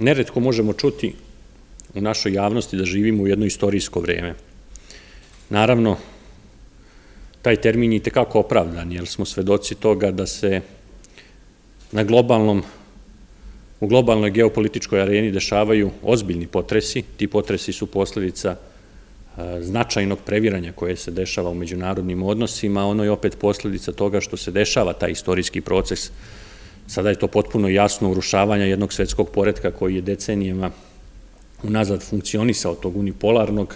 neretko možemo čuti u našoj javnosti da živimo u jedno istorijsko vreme. Naravno, taj termin je tekako opravdan, jer smo svedoci toga da se na globalnom, u globalnoj geopolitičkoj areni dešavaju ozbiljni potresi. Ti potresi su posledica značajnog previranja koje se dešava u međunarodnim odnosima, ono je opet posledica toga što se dešava taj istorijski proces. Sada je to potpuno jasno urušavanja jednog svetskog poredka koji je decenijama unazad funkcionisao tog unipolarnog,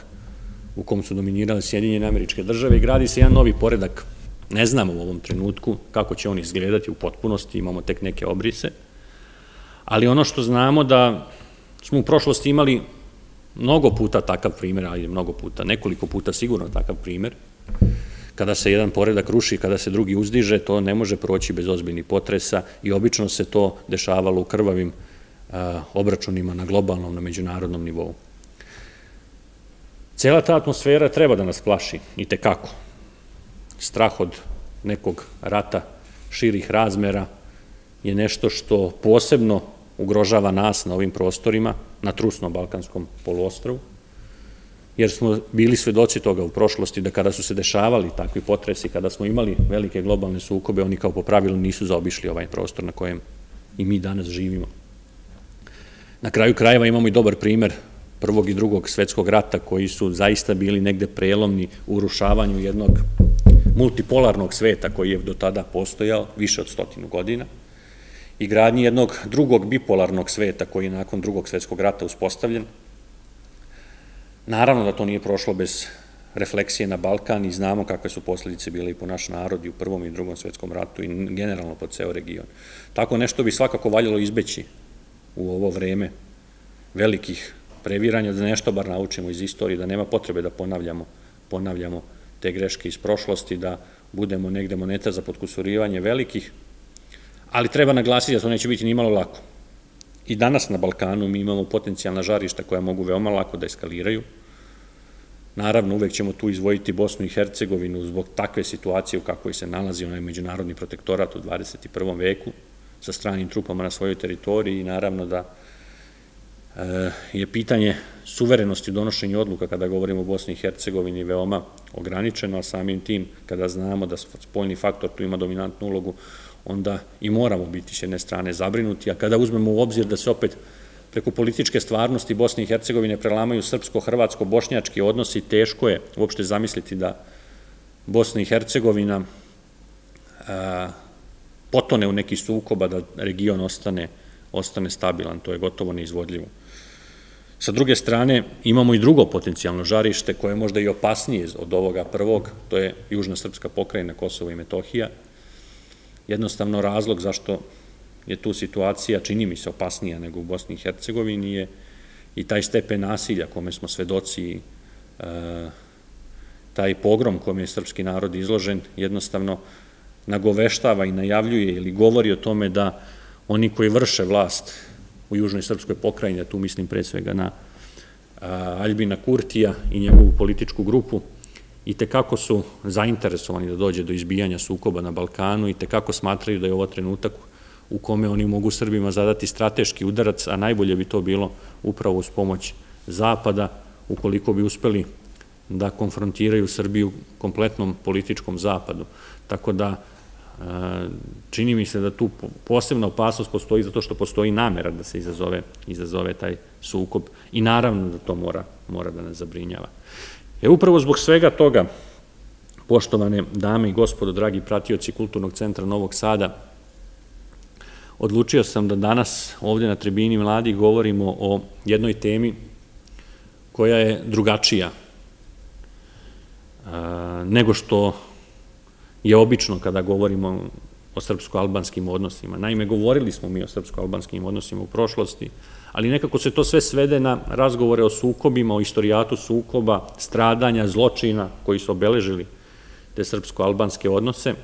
u kom su dominirale Sjedinjene američke države i gradi se jedan novi poredak. Ne znamo u ovom trenutku kako će on izgledati u potpunosti, imamo tek neke obrise, ali ono što znamo da smo u prošlosti imali mnogo puta takav primer, ali mnogo puta, nekoliko puta sigurno takav primer, kada se jedan poredak ruši, kada se drugi uzdiže, to ne može proći bez ozbiljnih potresa i obično se to dešavalo u krvavim obračunima na globalnom, na međunarodnom nivou. Cela ta atmosfera treba da nas plaši, i tekako. Strah od nekog rata širih razmera je nešto što posebno ugrožava nas na ovim prostorima, na trusnom balkanskom poluostrovu, jer smo bili svedoci toga u prošlosti da kada su se dešavali takvi potresi, kada smo imali velike globalne sukobe, oni kao po pravilu nisu zaobišli ovaj prostor na kojem i mi danas živimo. Na kraju krajeva imamo i dobar primer prvog i drugog svetskog rata koji su zaista bili negde prelomni u urušavanju jednog multipolarnog sveta koji je do tada postojao više od stotinu godina i gradnji jednog drugog bipolarnog sveta koji je nakon drugog svetskog rata uspostavljen. Naravno da to nije prošlo bez refleksije na Balkan i znamo kakve su posledice bile i po naš narod i u prvom i drugom svetskom ratu i generalno po ceo region. Tako nešto bi svakako valjalo izbeći u ovo vreme velikih previranja, da nešto bar naučimo iz istorije, da nema potrebe da ponavljamo, ponavljamo te greške iz prošlosti, da budemo negde moneta za podkusurivanje velikih, ali treba naglasiti da to neće biti ni malo lako. I danas na Balkanu mi imamo potencijalna žarišta koja mogu veoma lako da eskaliraju. Naravno, uvek ćemo tu izvojiti Bosnu i Hercegovinu zbog takve situacije u kakvoj se nalazi onaj međunarodni protektorat u 21. veku sa stranim trupama na svojoj teritoriji i naravno da e, je pitanje suverenosti u donošenju odluka kada govorimo o Bosni i Hercegovini veoma ograničeno, a samim tim kada znamo da spoljni faktor tu ima dominantnu ulogu, onda i moramo biti s jedne strane zabrinuti, a kada uzmemo u obzir da se opet preko političke stvarnosti Bosne i Hercegovine prelamaju srpsko-hrvatsko-bošnjački odnosi, teško je uopšte zamisliti da Bosna i Hercegovina potone u neki sukoba, da region ostane, ostane stabilan, to je gotovo neizvodljivo. Sa druge strane, imamo i drugo potencijalno žarište koje je možda i opasnije od ovoga prvog, to je Južna Srpska pokrajina Kosovo i Metohija, Jednostavno razlog zašto je tu situacija, čini mi se, opasnija nego u Bosni i Hercegovini je i taj stepen nasilja kome smo svedoci, e, taj pogrom kome je srpski narod izložen, jednostavno nagoveštava i najavljuje ili govori o tome da oni koji vrše vlast u Južnoj Srpskoj pokrajini, tu mislim pre svega na Aljbina Kurtija i njegovu političku grupu, i tekako su zainteresovani da dođe do izbijanja sukoba na Balkanu i tekako smatraju da je ovo trenutak u kome oni mogu Srbima zadati strateški udarac, a najbolje bi to bilo upravo uz pomoć Zapada, ukoliko bi uspeli da konfrontiraju Srbiju kompletnom političkom zapadu. Tako da e, čini mi se da tu posebna opasnost postoji zato što postoji namera da se izazove, izazove taj sukob i naravno da to mora, mora da nas zabrinjava. E upravo zbog svega toga, poštovane dame i gospodo, dragi pratioci Kulturnog centra Novog Sada, odlučio sam da danas ovde na tribini mladi govorimo o jednoj temi koja je drugačija nego što je obično kada govorimo o srpsko-albanskim odnosima. Naime, govorili smo mi o srpsko-albanskim odnosima u prošlosti, ali nekako se to sve svede na razgovore o sukobima, o istorijatu sukoba, stradanja, zločina koji su obeležili te srpsko-albanske odnose.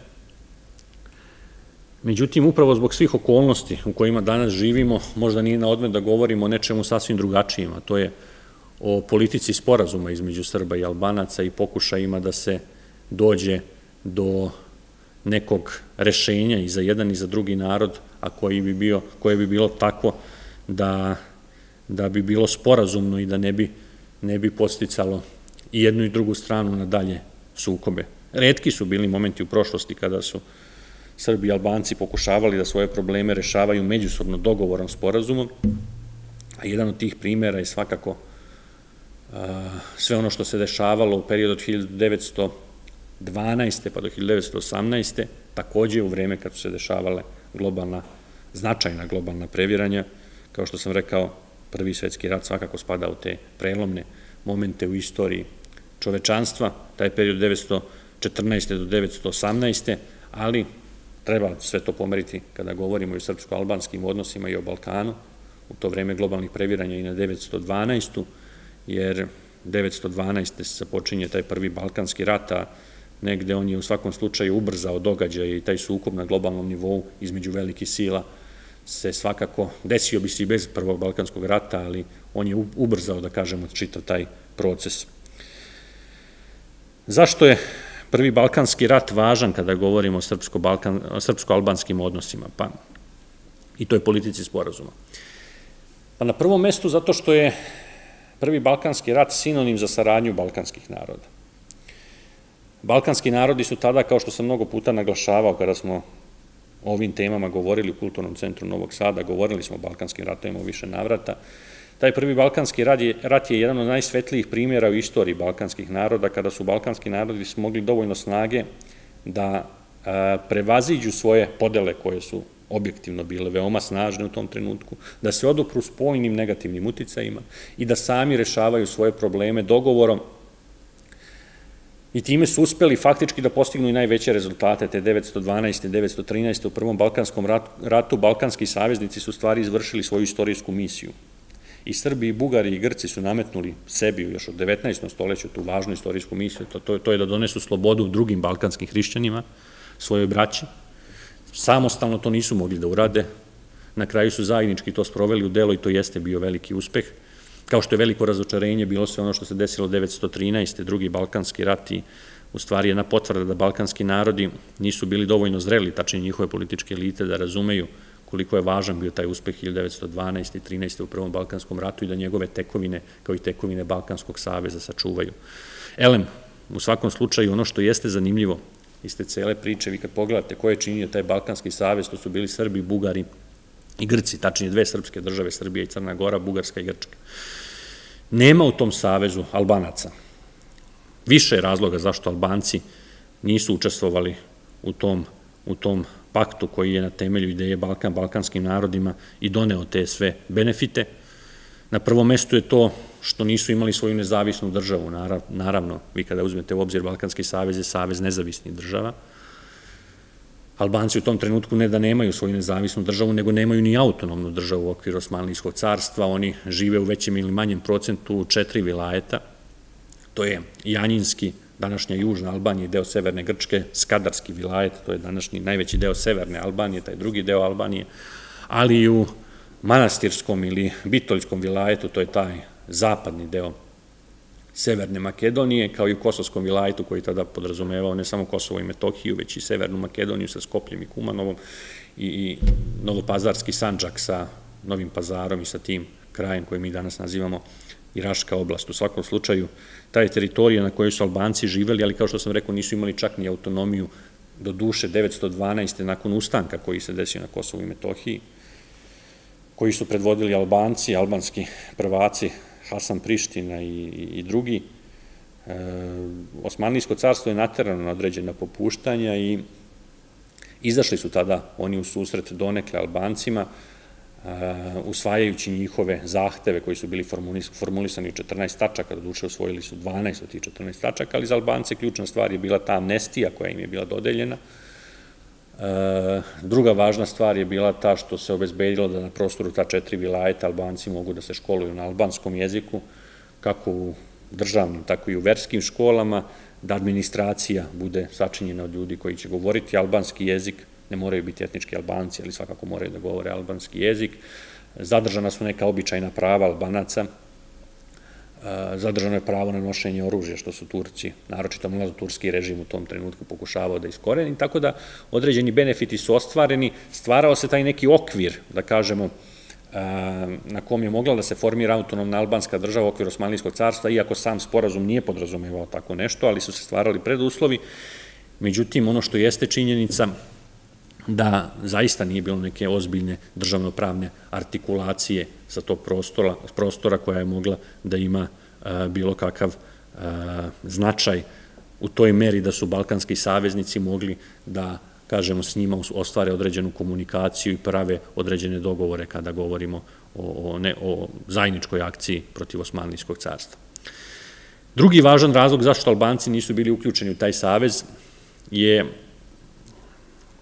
Međutim, upravo zbog svih okolnosti u kojima danas živimo, možda nije na odmet da govorimo o nečemu sasvim drugačijem, a to je o politici sporazuma između Srba i Albanaca i pokušajima da se dođe do nekog rešenja i za jedan i za drugi narod, a koji bi bio, koje bi bilo tako da da bi bilo sporazumno i da ne bi, ne bi posticalo i jednu i drugu stranu na dalje sukobe. Redki su bili momenti u prošlosti kada su Srbi i Albanci pokušavali da svoje probleme rešavaju međusobno dogovorom, sporazumom, a jedan od tih primera je svakako sve ono što se dešavalo u periodu od 1912. pa do 1918. takođe u vreme kad su se dešavale globalna, značajna globalna previranja, kao što sam rekao, prvi svetski rat svakako spada u te prelomne momente u istoriji čovečanstva, taj period 1914. do 1918. ali treba sve to pomeriti kada govorimo i o srpsko-albanskim odnosima i o Balkanu, u to vreme globalnih previranja i na 912. jer 912. se počinje taj prvi Balkanski rat, a negde on je u svakom slučaju ubrzao događaj i taj sukob na globalnom nivou između velikih sila se svakako, desio bi se i bez prvog Balkanskog rata, ali on je ubrzao, da kažemo, čitav taj proces. Zašto je prvi Balkanski rat važan kada govorimo o srpsko-albanskim odnosima? Pa, i to je politici sporazuma. Pa na prvom mestu zato što je prvi Balkanski rat sinonim za saradnju balkanskih naroda. Balkanski narodi su tada, kao što sam mnogo puta naglašavao kada smo o ovim temama govorili u Kulturnom centru Novog Sada, govorili smo o Balkanskim ratovima u više navrata, Taj prvi Balkanski rat je, rat je jedan od najsvetlijih primjera u istoriji balkanskih naroda, kada su balkanski narodi smogli dovoljno snage da prevaziđu svoje podele koje su objektivno bile veoma snažne u tom trenutku, da se odopru spojnim negativnim uticajima i da sami rešavaju svoje probleme dogovorom i time su uspeli faktički da postignu i najveće rezultate te 912. 913. u Prvom Balkanskom ratu. Balkanski saveznici su stvari izvršili svoju istorijsku misiju. I Srbi, i Bugari, i Grci su nametnuli sebi još od 19. stoleću tu važnu istorijsku misiju, to, to, to je da donesu slobodu drugim balkanskim hrišćanima, svojoj braći, Samostalno to nisu mogli da urade, na kraju su zajednički to sproveli u delo i to jeste bio veliki uspeh. Kao što je veliko razočarenje bilo sve ono što se desilo 1913. drugi Balkanski rat i u stvari jedna potvrda da balkanski narodi nisu bili dovoljno zreli, tačnije njihove političke elite, da razumeju koliko je važan bio taj uspeh 1912. i 13. u Prvom Balkanskom ratu i da njegove tekovine, kao i tekovine Balkanskog saveza, sačuvaju. Elem, u svakom slučaju, ono što jeste zanimljivo iz te cele priče, vi kad pogledate ko je činio taj Balkanski savez, to su bili Srbi, Bugari i Grci, tačnije dve srpske države, Srbija i Crna Gora, Bugarska i Grčka. Nema u tom savezu Albanaca. Više je razloga zašto Albanci nisu učestvovali u tom, u tom paktu koji je na temelju ideje Balkan, balkanskim narodima i doneo te sve benefite. Na prvom mestu je to što nisu imali svoju nezavisnu državu. Naravno, vi kada uzmete u obzir Balkanski savez je savez nezavisnih država. Albanci u tom trenutku ne da nemaju svoju nezavisnu državu, nego nemaju ni autonomnu državu u okviru Osmanlijskog carstva. Oni žive u većem ili manjem procentu u četiri vilajeta. To je Janjinski, današnja Južna Albanija i deo Severne Grčke, Skadarski vilajet, to je današnji najveći deo Severne Albanije, taj drugi deo Albanije, ali i u Manastirskom ili Bitoljskom vilajetu, to je taj zapadni deo Severne Makedonije, kao i u Kosovskom vilajetu koji tada podrazumevao ne samo Kosovo i Metohiju, već i Severnu Makedoniju sa Skopljem i Kumanovom i Novopazarski sanđak sa Novim pazarom i sa tim krajem koji mi danas nazivamo Iraška oblast. U svakom slučaju, ta je teritorija na kojoj su Albanci živeli, ali kao što sam rekao, nisu imali čak ni autonomiju do duše 912. nakon ustanka koji se desio na Kosovu i Metohiji, koji su predvodili Albanci, albanski prvaci Hasan Priština i, i drugi. E, carstvo je naterano na određena popuštanja i izašli su tada oni u susret donekle Albancima, usvajajući njihove zahteve koji su bili formulisani u 14 tačaka, do duše osvojili su 12 od tih 14 tačaka, ali za Albance ključna stvar je bila ta amnestija koja im je bila dodeljena, Druga važna stvar je bila ta što se obezbedilo da na prostoru ta četiri vilajeta Albanci mogu da se školuju na albanskom jeziku, kako u državnim, tako i u verskim školama, da administracija bude sačinjena od ljudi koji će govoriti albanski jezik, ne moraju biti etnički albanci, ali svakako moraju da govore albanski jezik. Zadržana su neka običajna prava albanaca, zadržano je pravo na nošenje oružja, što su Turci, naročito mlazo turski režim u tom trenutku pokušavao da iskoreni, tako da određeni benefiti su ostvareni, stvarao se taj neki okvir, da kažemo, na kom je mogla da se formira autonomna albanska država u okviru Osmanlijskog carstva, iako sam sporazum nije podrazumevao tako nešto, ali su se stvarali preduslovi. Međutim, ono što jeste činjenica, da zaista nije bilo neke ozbiljne državnopravne artikulacije sa tog prostora, prostora koja je mogla da ima bilo kakav značaj u toj meri da su balkanski saveznici mogli da kažemo, s njima ostvare određenu komunikaciju i prave određene dogovore kada govorimo o, ne, o zajedničkoj akciji protiv Osmanlijskog carstva. Drugi važan razlog zašto Albanci nisu bili uključeni u taj savez je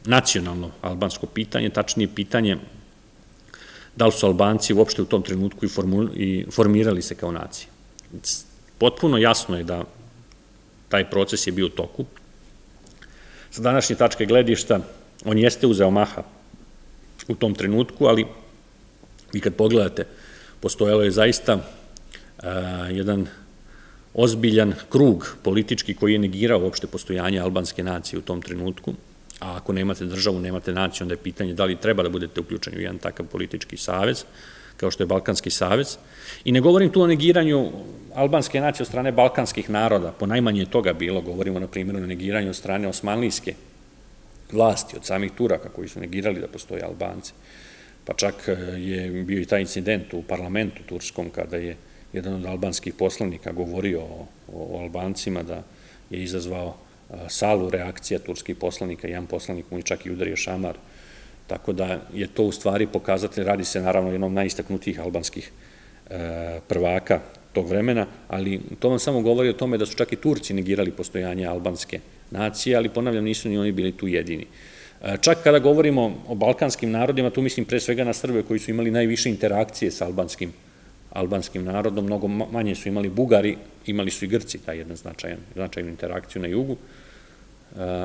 nacionalno albansko pitanje, tačnije pitanje da li su Albanci uopšte u tom trenutku i, formirali se kao nacija. Potpuno jasno je da taj proces je bio u toku, Sa današnje tačke gledišta, on jeste uzeo maha u tom trenutku, ali vi kad pogledate, postojalo je zaista jedan ozbiljan krug politički koji je negirao uopšte postojanje albanske nacije u tom trenutku, a ako nemate državu, nemate naciju, onda je pitanje da li treba da budete uključeni u jedan takav politički savez, kao što je Balkanski savez. I ne govorim tu o negiranju albanske nacije od strane balkanskih naroda, po najmanje toga bilo, govorimo na primjeru o negiranju od strane osmanlijske vlasti, od samih Turaka koji su negirali da postoje Albanci. Pa čak e, je bio i taj incident u parlamentu turskom kada je jedan od albanskih poslanika govorio o, o Albancima da je izazvao salu reakcija turskih poslanika, jedan poslanik mu je čak i udario šamar Tako da je to u stvari pokazatelj, radi se naravno jednom najistaknutijih albanskih e, prvaka tog vremena, ali to vam samo govori o tome da su čak i Turci negirali postojanje albanske nacije, ali ponavljam, nisu ni oni bili tu jedini. E, čak kada govorimo o balkanskim narodima, tu mislim pre svega na Srbe koji su imali najviše interakcije sa albanskim, albanskim narodom, mnogo manje su imali Bugari, imali su i Grci taj jedan značajan, značajnu interakciju na jugu, e,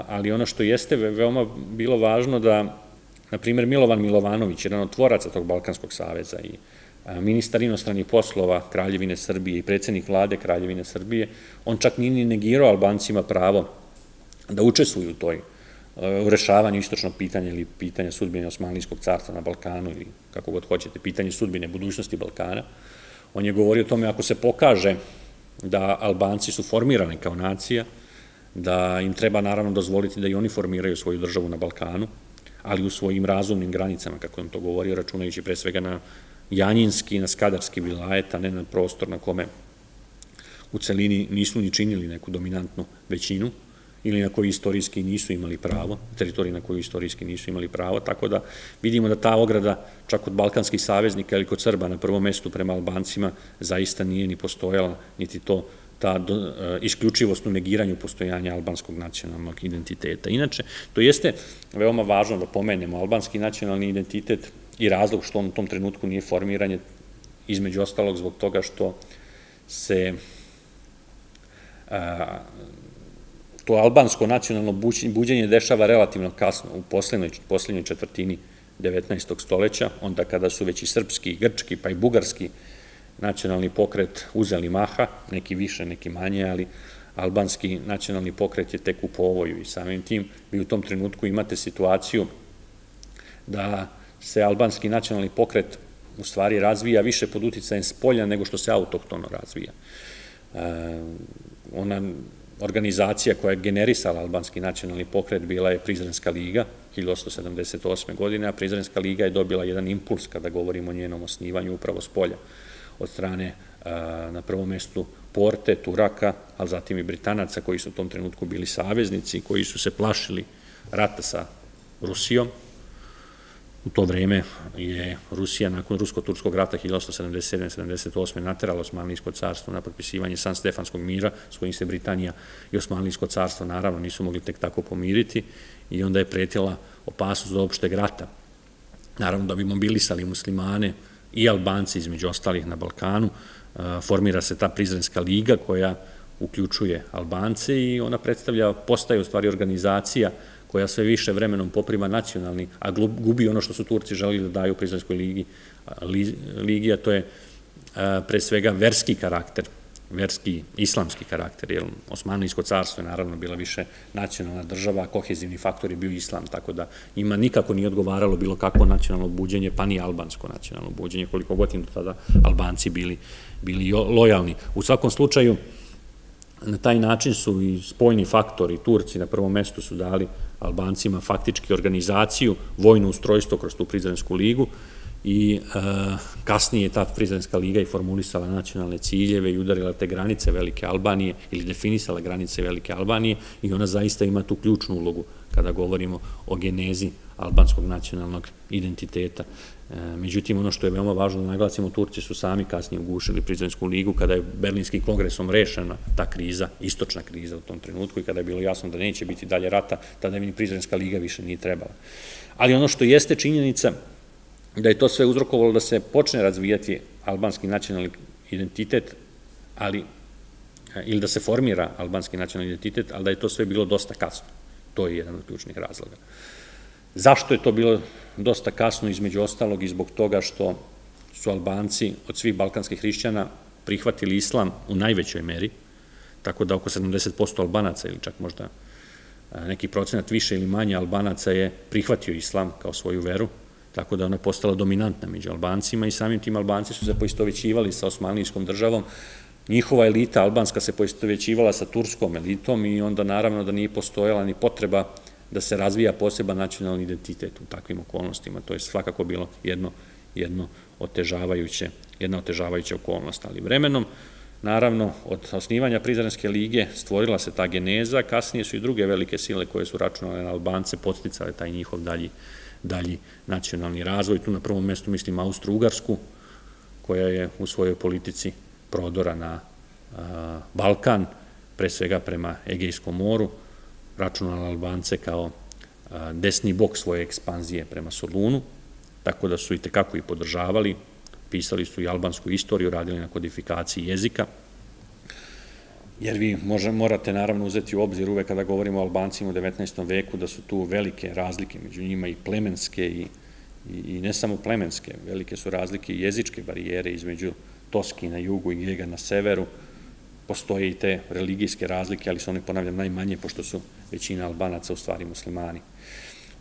ali ono što jeste veoma bilo važno da na primjer Milovan Milovanović, jedan od tvoraca tog Balkanskog saveza i ministar inostranih poslova Kraljevine Srbije i predsednik vlade Kraljevine Srbije, on čak nije ni negirao Albancima pravo da učestvuju u toj u rešavanju istočnog pitanja ili pitanja sudbine Osmanlijskog carstva na Balkanu ili kako god hoćete, pitanje sudbine budućnosti Balkana. On je govorio o tome ako se pokaže da Albanci su formirani kao nacija, da im treba naravno dozvoliti da i oni formiraju svoju državu na Balkanu, ali u svojim razumnim granicama, kako nam to govorio, računajući pre svega na Janjinski na Skadarski vilajet, a ne na prostor na kome u celini nisu ni činili neku dominantnu većinu ili na koji istorijski nisu imali pravo, teritoriji na koju istorijski nisu imali pravo, tako da vidimo da ta ograda čak od balkanskih saveznika ili kod Srba na prvom mestu prema Albancima zaista nije ni postojala, niti to ta e, isključivost u negiranju postojanja albanskog nacionalnog identiteta. Inače, to jeste veoma važno da pomenemo, albanski nacionalni identitet i razlog što on u tom trenutku nije formiranje, između ostalog zbog toga što se a, to albansko nacionalno buđenje dešava relativno kasno, u poslednjoj, poslednjoj četvrtini 19. stoleća, onda kada su već i srpski, grčki, pa i bugarski nacionalni pokret uzeli maha, neki više, neki manje, ali albanski nacionalni pokret je tek u povoju i samim tim vi u tom trenutku imate situaciju da se albanski nacionalni pokret u stvari razvija više pod uticajem spolja nego što se autohtono razvija. E, ona organizacija koja je generisala albanski nacionalni pokret bila je Prizrenska liga 1878. godine, a Prizrenska liga je dobila jedan impuls kada govorimo o njenom osnivanju upravo s polja od strane na prvom mestu Porte, Turaka, ali zatim i Britanaca koji su u tom trenutku bili saveznici, koji su se plašili rata sa Rusijom. U to vreme je Rusija nakon Rusko-Turskog rata 1877-78. naterala Osmanlijsko carstvo na potpisivanje San Stefanskog mira, s kojim se Britanija i Osmanlijsko carstvo naravno nisu mogli tek tako pomiriti i onda je pretjela opasnost do opšteg rata. Naravno da bi mobilisali muslimane, i Albanci između ostalih na Balkanu, formira se ta Prizrenska liga koja uključuje Albance i ona predstavlja, postaje u stvari organizacija koja sve više vremenom poprima nacionalni, a gubi ono što su Turci želeli da daju Prizrenskoj ligi, ligi, a to je pre svega verski karakter verski, islamski karakter, jer Osmanlijsko carstvo je naravno bila više nacionalna država, a kohezivni faktor je bio islam, tako da njima nikako nije odgovaralo bilo kakvo nacionalno buđenje, pa ni albansko nacionalno buđenje, koliko god im do tada Albanci bili, bili lojalni. U svakom slučaju, na taj način su i spoljni faktori, Turci na prvom mestu su dali Albancima faktički organizaciju, vojno ustrojstvo kroz tu prizrensku ligu, i e, kasnije ta Prizrenska liga i formulisala nacionalne ciljeve i udarila te granice Velike Albanije ili definisala granice Velike Albanije i ona zaista ima tu ključnu ulogu kada govorimo o genezi albanskog nacionalnog identiteta. E, međutim, ono što je veoma važno da naglasimo, Turci su sami kasnije ugušili Prizrensku ligu kada je Berlinskim kongresom rešena ta kriza, istočna kriza u tom trenutku i kada je bilo jasno da neće biti dalje rata, tada je Prizrenska liga više nije trebala. Ali ono što jeste činjenica da je to sve uzrokovalo da se počne razvijati albanski nacionalni identitet, ali e, ili da se formira albanski nacionalni identitet, ali da je to sve bilo dosta kasno. To je jedan od ključnih razloga. Zašto je to bilo dosta kasno, između ostalog i zbog toga što su Albanci od svih balkanskih hrišćana prihvatili islam u najvećoj meri, tako da oko 70% Albanaca ili čak možda neki procenat više ili manje Albanaca je prihvatio islam kao svoju veru, tako da ona je postala dominantna među Albancima i samim tim Albanci su se poistovećivali sa osmanlijskom državom, njihova elita albanska se poistovećivala sa turskom elitom i onda naravno da nije postojala ni potreba da se razvija poseban nacionalni identitet u takvim okolnostima. To je svakako bilo jedno, jedno otežavajuće, jedna otežavajuća okolnost, ali vremenom Naravno, od osnivanja Prizrenske lige stvorila se ta geneza, kasnije su i druge velike sile koje su računale na Albance podsticale taj njihov dalji dalji nacionalni razvoj. Tu na prvom mestu mislim Austro-Ugarsku, koja je u svojoj politici prodora na Balkan, pre svega prema Egejskom moru, računala Albance kao desni bok svoje ekspanzije prema Solunu, tako da su i tekako i podržavali, pisali su i albansku istoriju, radili na kodifikaciji jezika, jer vi morate naravno uzeti u obzir uvek kada govorimo o Albancima u 19. veku da su tu velike razlike među njima i plemenske i, i, ne samo plemenske, velike su razlike i jezičke barijere između Toski na jugu i Njega na severu, postoje i te religijske razlike, ali su one, ponavljam, najmanje, pošto su većina Albanaca u stvari muslimani.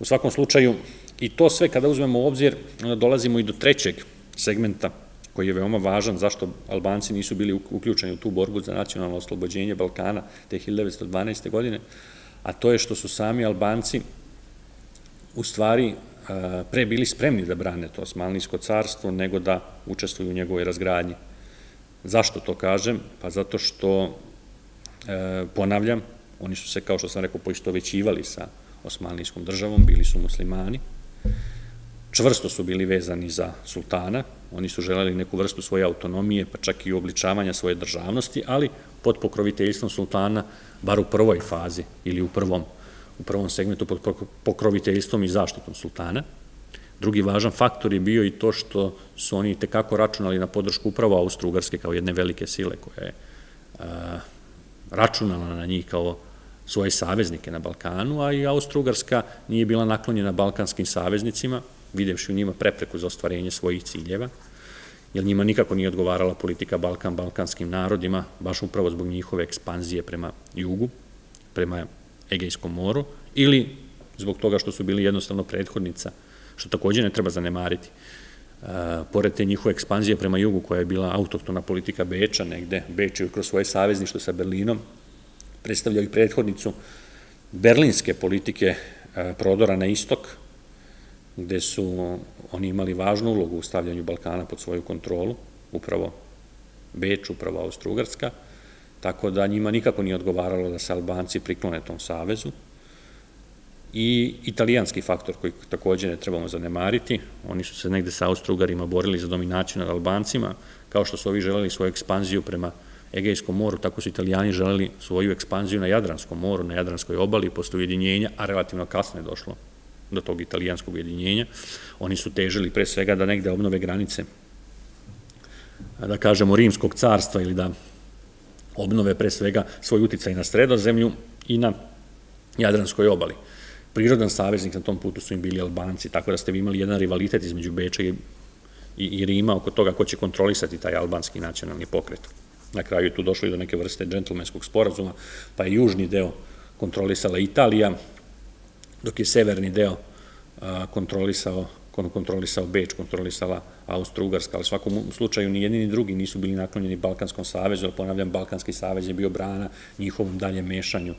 U svakom slučaju, i to sve kada uzmemo u obzir, dolazimo i do trećeg segmenta koji je veoma važan, zašto Albanci nisu bili uključeni u tu borbu za nacionalno oslobođenje Balkana te 1912. godine, a to je što su sami Albanci u stvari pre bili spremni da brane to Osmanlijsko carstvo, nego da učestvuju u njegovoj razgradnji. Zašto to kažem? Pa zato što, e, ponavljam, oni su se, kao što sam rekao, poistovećivali sa Osmanlijskom državom, bili su muslimani, čvrsto su bili vezani za sultana, oni su želeli neku vrstu svoje autonomije, pa čak i obličavanja svoje državnosti, ali pod pokroviteljstvom sultana, bar u prvoj fazi ili u prvom, u prvom segmentu pod pokroviteljstvom i zaštitom sultana. Drugi važan faktor je bio i to što su oni tekako računali na podršku upravo Austro-Ugarske kao jedne velike sile koja je računala na njih kao svoje saveznike na Balkanu, a i Austro-Ugarska nije bila naklonjena balkanskim saveznicima, videvši u njima prepreku za ostvarenje svojih ciljeva, jer njima nikako nije odgovarala politika Balkan balkanskim narodima, baš upravo zbog njihove ekspanzije prema jugu, prema Egejskom moru, ili zbog toga što su bili jednostavno prethodnica, što takođe ne treba zanemariti. E, pored te njihove ekspanzije prema jugu, koja je bila autoktona politika Beča, negde Beč je kroz svoje savezništvo sa Berlinom, predstavljao i prethodnicu berlinske politike e, prodora na istok, gde su oni imali važnu ulogu u stavljanju Balkana pod svoju kontrolu, upravo Beč, upravo Austro-Ugarska, tako da njima nikako nije odgovaralo da se Albanci priklone tom savezu. I italijanski faktor koji takođe ne trebamo zanemariti, oni su se negde sa Austro-Ugarima borili za dominaciju nad Albancima, kao što su ovi želeli svoju ekspanziju prema Egejskom moru, tako su italijani želeli svoju ekspanziju na Jadranskom moru, na Jadranskoj obali, posto ujedinjenja, a relativno kasno je došlo do tog italijanskog ujedinjenja. Oni su težili pre svega da negde obnove granice, da kažemo, rimskog carstva ili da obnove pre svega svoj uticaj na sredozemlju i na Jadranskoj obali. Prirodan saveznik na tom putu su im bili Albanci, tako da ste vi imali jedan rivalitet između Beča i, i, Rima oko toga ko će kontrolisati taj albanski nacionalni pokret. Na kraju je tu došlo i do neke vrste džentlmenskog sporazuma, pa je južni deo kontrolisala Italija, dok je severni deo kontrolisao kontrolisao Beč, kontrolisala Austro-Ugarska, ali svakom slučaju ni jedni ni drugi nisu bili naklonjeni Balkanskom savezu, ali ponavljam, Balkanski savez je bio brana njihovom dalje mešanju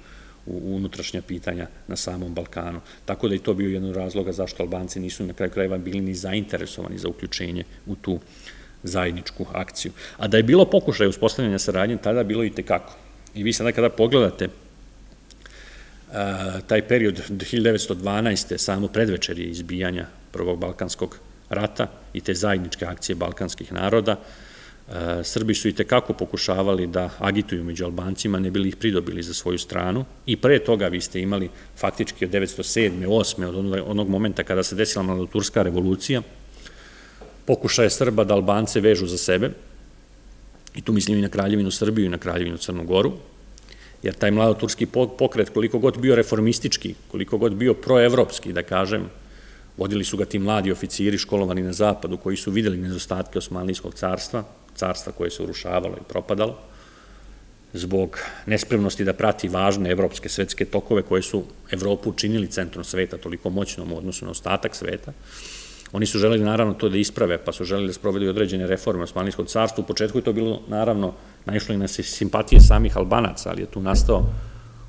u unutrašnja pitanja na samom Balkanu. Tako da je to bio jedan od razloga zašto Albanci nisu na kraju krajeva bili ni zainteresovani za uključenje u tu zajedničku akciju. A da je bilo pokušaja uspostavljanja saradnje, tada bilo i tekako. I vi sada kada pogledate taj period 1912. samo predvečerje izbijanja Prvog Balkanskog rata i te zajedničke akcije balkanskih naroda, Srbi su i tekako pokušavali da agituju među Albancima, ne bili ih pridobili za svoju stranu i pre toga vi ste imali faktički od 1907. 8. od onog momenta kada se desila mladoturska revolucija, pokušaje Srba da Albance vežu za sebe, i tu mislim i na Kraljevinu Srbiju i na Kraljevinu Crnu Goru, jer taj mladoturski pokret, koliko god bio reformistički, koliko god bio proevropski, da kažem, vodili su ga ti mladi oficiri školovani na zapadu, koji su videli nedostatke Osmanlijskog carstva, carstva koje se urušavalo i propadalo, zbog nespremnosti da prati važne evropske svetske tokove koje su Evropu učinili centrom sveta toliko moćnom u odnosu na ostatak sveta, Oni su želeli naravno to da isprave, pa su želeli da sprovedu određene reforme Osmanlijskog carstva. U početku je to bilo naravno naišlo i na simpatije samih Albanaca, ali je tu nastao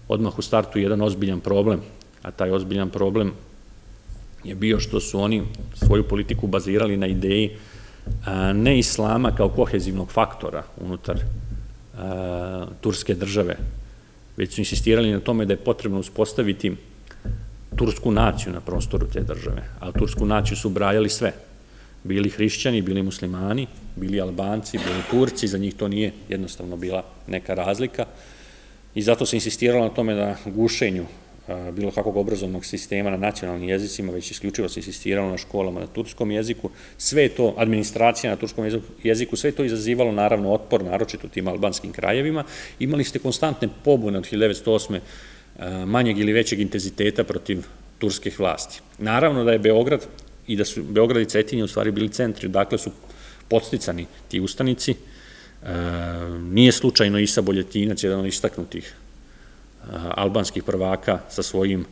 odmah u startu jedan ozbiljan problem, a taj ozbiljan problem je bio što su oni svoju politiku bazirali na ideji ne islama kao kohezivnog faktora unutar turske države, već su insistirali na tome da je potrebno uspostaviti tursku naciju na prostoru te države, a tursku naciju su brajali sve. Bili hrišćani, bili muslimani, bili albanci, bili turci, za njih to nije jednostavno bila neka razlika i zato se insistiralo na tome da gušenju bilo kakvog obrazovnog sistema na nacionalnim jezicima, već isključivo se insistiralo na školama na turskom jeziku. Sve to, administracija na turskom jeziku, sve to izazivalo naravno otpor, naročito tim albanskim krajevima. Imali ste konstantne pobune od 1908 manjeg ili većeg intenziteta protiv turskih vlasti. Naravno da je Beograd i da su Beograd i Cetinje u stvari bili centri, dakle su podsticani ti ustanici. Nije slučajno Isa Boljetinac, jedan od istaknutih albanskih prvaka sa svojim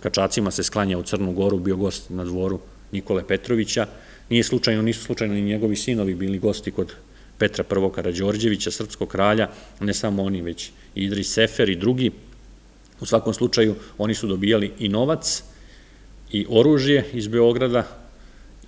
kačacima se sklanja u Crnu Goru, bio gost na dvoru Nikole Petrovića. Nije slučajno, nisu slučajno ni njegovi sinovi bili gosti kod Petra I. Karadžorđevića, srpskog kralja, ne samo oni, već i Idris Sefer i drugi. U svakom slučaju, oni su dobijali i novac i oružje iz Beograda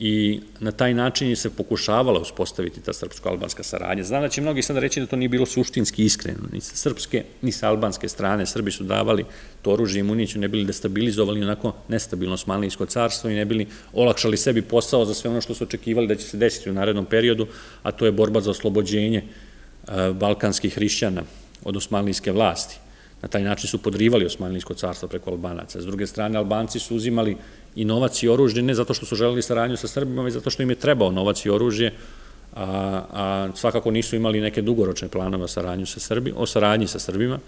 i na taj način je se pokušavala uspostaviti ta srpsko-albanska saradnja. Znam da će mnogi sada reći da to nije bilo suštinski iskreno, ni sa srpske, ni sa albanske strane. Srbi su davali to oružje i municiju, ne bili destabilizovali onako nestabilno Osmanlijsko carstvo i ne bili olakšali sebi posao za sve ono što su očekivali da će se desiti u narednom periodu, a to je borba za oslobođenje e, balkanskih hrišćana od osmanlijske vlasti. Na taj način su podrivali Osmanlijsko carstvo preko Albanaca. S druge strane, Albanci su uzimali i novac i oružje, ne zato što su želeli saradnju sa Srbima, već zato što im je trebao novac i oružje, a, a svakako nisu imali neke dugoročne planove o sa Srbima, o saradnji sa Srbima.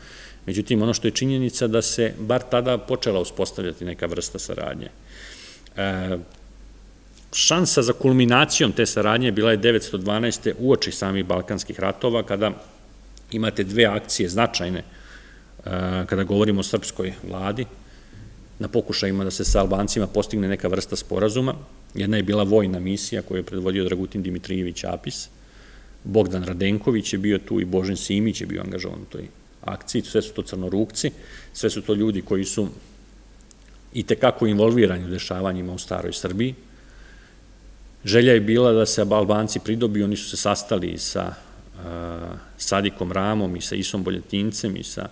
Međutim, ono što je činjenica da se bar tada počela uspostavljati neka vrsta saradnje. E, šansa za kulminacijom te saradnje bila je 912. uoči samih Balkanskih ratova, kada imate dve akcije značajne, kada govorimo o srpskoj vladi, na pokušajima da se sa Albancima postigne neka vrsta sporazuma. Jedna je bila vojna misija koju je predvodio Dragutin Dimitrijević Apis, Bogdan Radenković je bio tu i Božen Simić je bio angažovan u toj akciji, sve su to crnorukci, sve su to ljudi koji su i tekako involvirani u dešavanjima u staroj Srbiji. Želja je bila da se Albanci pridobiju, oni su se sastali sa Sadikom Ramom i sa Isom Boljetincem i sa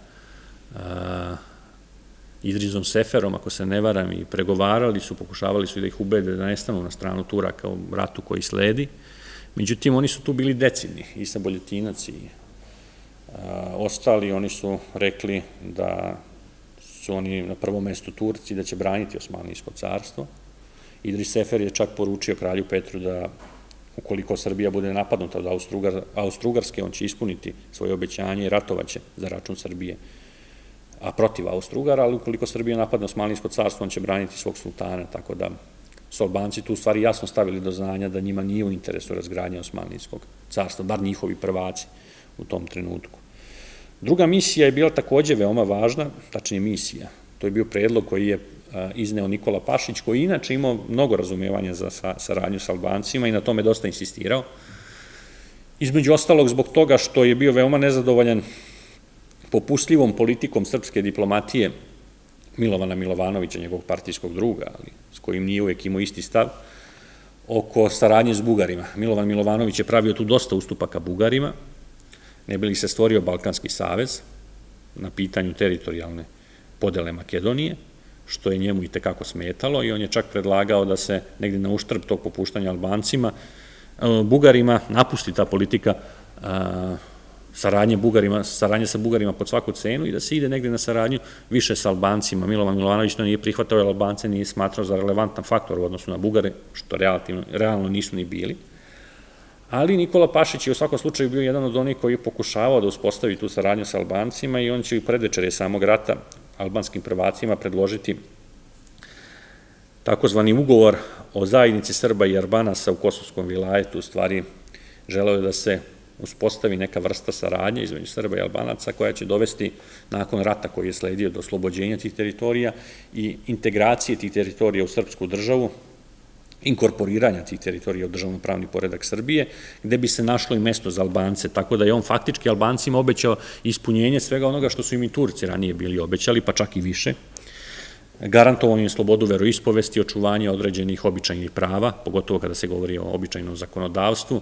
Idrizom Seferom, ako se ne varam, i pregovarali su, pokušavali su da ih ubede da nestanu na stranu Turaka u ratu koji sledi. Međutim, oni su tu bili decidni, Isa Boljetinac i ostali, oni su rekli da su oni na prvom mestu Turci, da će braniti Osmanlijsko carstvo. Idris Sefer je čak poručio kralju Petru da ukoliko Srbija bude napadnuta od Austrugarske, on će ispuniti svoje obećanje i ratovaće za račun Srbije a protiv Austro-Ugara, ali ukoliko Srbija napadne Osmanlijsko carstvo, on će braniti svog sultana, tako da su Albanci tu stvari jasno stavili do znanja da njima nije u interesu razgradnja Osmanlijskog carstva, bar njihovi prvaci u tom trenutku. Druga misija je bila takođe veoma važna, tačnije misija. To je bio predlog koji je izneo Nikola Pašić, koji inače imao mnogo razumevanja za saradnju sa Albancima i na tome dosta insistirao. Između ostalog zbog toga što je bio veoma nezadovoljan popustljivom politikom srpske diplomatije Milovana Milovanovića, njegovog partijskog druga, ali s kojim nije uvek imao isti stav, oko saradnje s Bugarima. Milovan Milovanović je pravio tu dosta ustupaka Bugarima, ne bi li se stvorio Balkanski savez na pitanju teritorijalne podele Makedonije, što je njemu i tekako smetalo i on je čak predlagao da se negde na uštrb tog popuštanja Albancima, e, Bugarima napusti ta politika saradnje, Bugarima, saradnje sa Bugarima pod svaku cenu i da se ide negde na saradnju više sa Albancima. Milovan Milovanović to nije prihvatao, jer Albance nije smatrao za relevantan faktor u odnosu na Bugare, što relativno, realno nisu ni bili. Ali Nikola Pašić je u svakom slučaju bio jedan od onih koji je pokušavao da uspostavi tu saradnju sa Albancima i on će i predvečere samog rata albanskim prvacima predložiti takozvani ugovor o zajednici Srba i Arbanasa u Kosovskom vilajetu, u stvari želeo je da se uspostavi neka vrsta saradnje između Srba i Albanaca koja će dovesti nakon rata koji je sledio do oslobođenja tih teritorija i integracije tih teritorija u srpsku državu, inkorporiranja tih teritorija u državno-pravni poredak Srbije, gde bi se našlo i mesto za Albance, tako da je on faktički Albancima obećao ispunjenje svega onoga što su im i Turci ranije bili obećali, pa čak i više. Garantovao im slobodu veroispovesti, očuvanje određenih običajnih prava, pogotovo kada se govori o običajnom zakonodavstvu,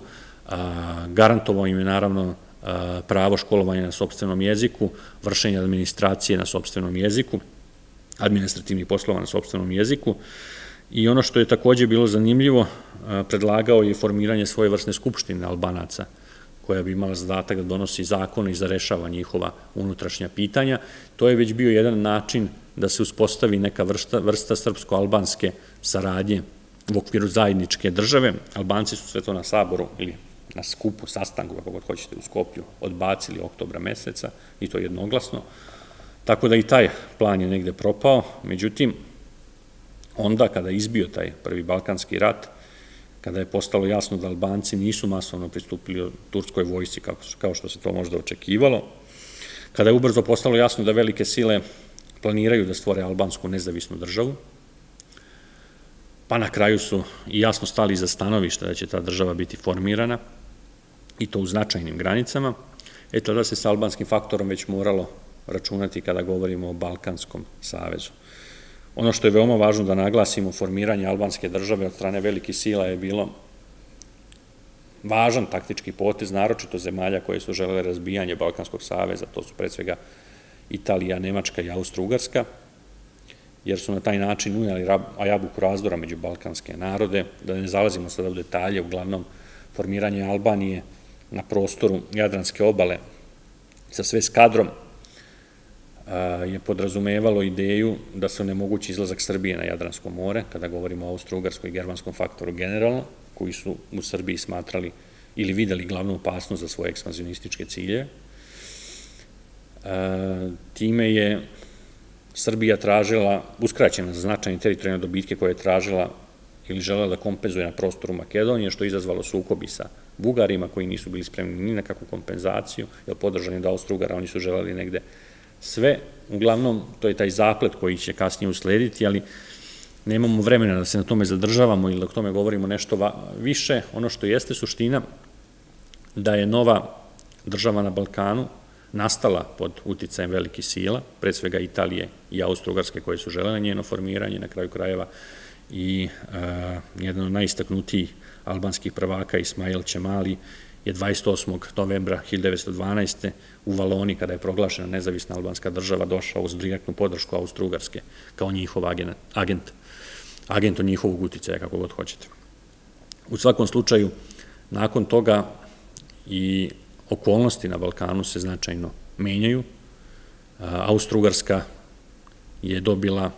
garantovao im je naravno pravo školovanja na sobstvenom jeziku, vršenje administracije na sobstvenom jeziku, administrativnih poslova na sobstvenom jeziku, I ono što je takođe bilo zanimljivo, predlagao je formiranje svoje vrstne skupštine Albanaca, koja bi imala zadatak da donosi zakone i za rešava njihova unutrašnja pitanja. To je već bio jedan način da se uspostavi neka vrsta, vrsta srpsko-albanske saradnje u okviru zajedničke države. Albanci su sve to na saboru ili na skupu, sastanku, kako god hoćete, u Skoplju, odbacili oktobra meseca i to jednoglasno. Tako da i taj plan je negde propao. Međutim, onda kada je izbio taj prvi Balkanski rat, kada je postalo jasno da Albanci nisu masovno pristupili turskoj vojsci kao što se to možda očekivalo, kada je ubrzo postalo jasno da velike sile planiraju da stvore albansku nezavisnu državu, pa na kraju su i jasno stali iza stanovišta da će ta država biti formirana i to u značajnim granicama, e tada se sa albanskim faktorom već moralo računati kada govorimo o Balkanskom savezu. Ono što je veoma važno da naglasimo, formiranje albanske države od strane velikih sila je bilo važan taktički potez, naročito zemalja koje su želele razbijanje Balkanskog saveza, to su pred svega Italija, Nemačka i Austro-Ugarska, jer su na taj način ujeli jabuku razdora među balkanske narode, da ne zalazimo sada u detalje, uglavnom formiranje Albanije na prostoru Jadranske obale sa sve skadrom, je podrazumevalo ideju da se onemogući izlazak Srbije na Jadransko more, kada govorimo o austro-ugarskom i germanskom faktoru generalno, koji su u Srbiji smatrali ili videli glavnu opasnost za svoje ekspanzionističke cilje. Time je Srbija tražila, uskraćena za značajne teritorijalne dobitke koje je tražila ili želela da kompenzuje na prostoru Makedonije, što je izazvalo sukobi sa Bugarima koji nisu bili spremni ni na kakvu kompenzaciju, jer podržani da Austro-Ugara oni su želeli negde sve, uglavnom, to je taj zaplet koji će kasnije uslediti, ali nemamo vremena da se na tome zadržavamo ili da o tome govorimo nešto više. Ono što jeste suština, da je nova država na Balkanu nastala pod uticajem velikih sila, pred svega Italije i Austro-Ugarske koje su želele njeno formiranje, na kraju krajeva i e, jedan od najistaknutijih albanskih prvaka Ismail Čemali je 28. novembra 1912. u Valoni, kada je proglašena nezavisna albanska država, došao uz direktnu podršku Austro-Ugarske kao njihov agent, agent, od njihovog uticaja, kako god hoćete. U svakom slučaju, nakon toga i okolnosti na Balkanu se značajno menjaju. Austro-Ugarska je dobila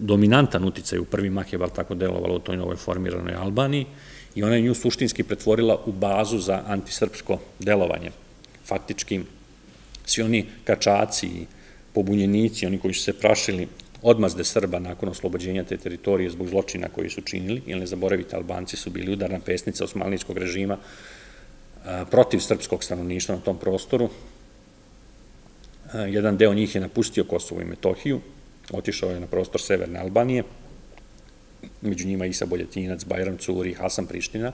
dominantan uticaj u prvi mah je tako delovalo u toj novoj formiranoj Albaniji, i ona je nju suštinski pretvorila u bazu za antisrpsko delovanje. Faktički, svi oni kačaci i pobunjenici, oni koji su se prašili odmazde Srba nakon oslobođenja te teritorije zbog zločina koji su činili, jer ne zaboravite, Albanci su bili udarna pesnica osmanlijskog režima protiv srpskog stanovništva na tom prostoru. Jedan deo njih je napustio Kosovo i Metohiju, otišao je na prostor Severne Albanije, među njima Isa Boljetinac, Bajram Curi, Hasan Priština,